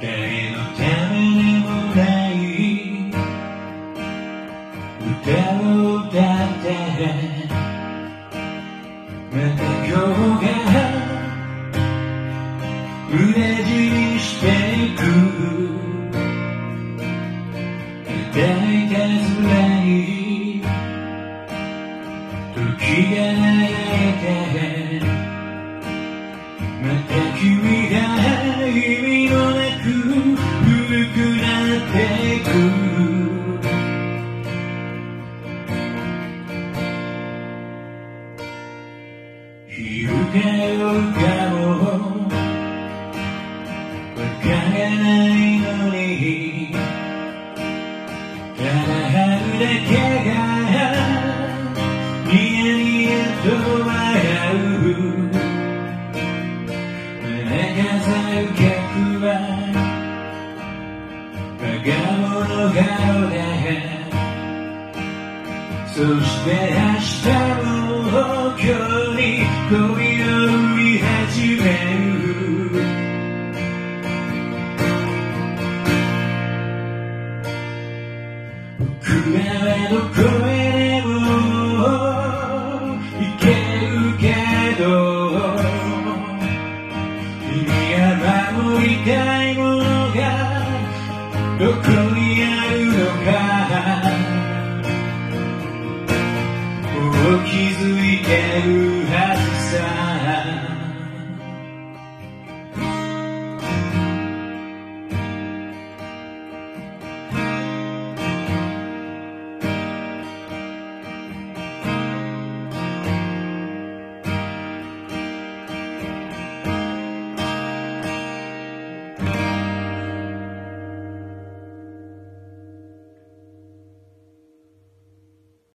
誰のためでもない歌を歌ってまた今日が裏切にしてい。く抱いた空に時が流れてまた君が意味もなく古くなっていく。昼か夜かもわからないのにただ春だけが物顔でそして明日も今日に飛び乗り始める。僕らはどこへでも行ける。けど君が守りたいものがどこに傷いてるはずさ